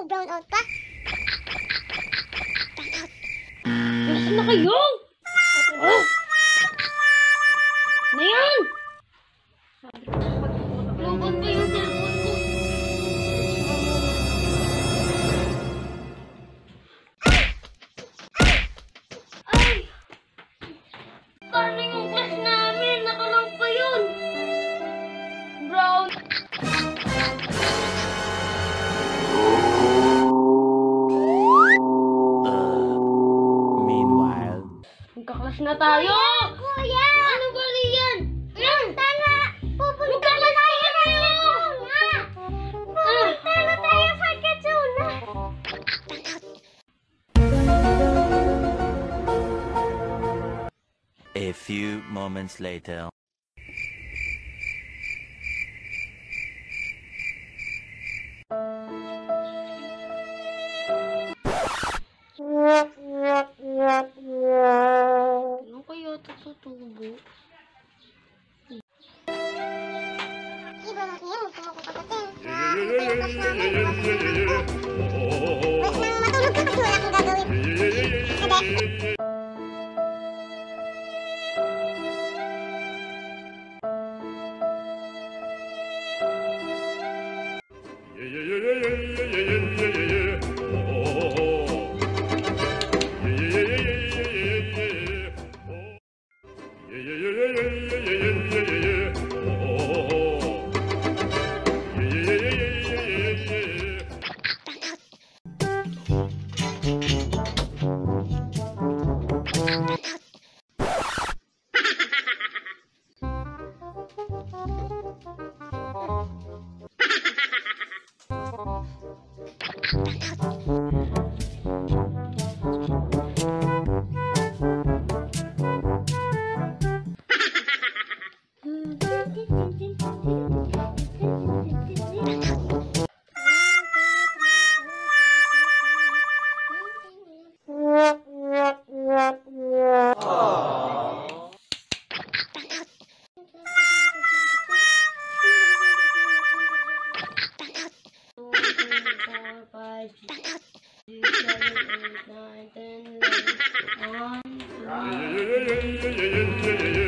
nag-brown out ka? Brown out. Gusto na kayo! Magkaklas na tayo! Kuya! Ano ba yan? Yan! Tala! Pupunta na tayo sa Ketsuna! Pupunta na tayo sa Ketsuna! a few moments later. Gagawin. Sabi, Two, seven, eight, nine, ten, eleven. One, two, Yeah.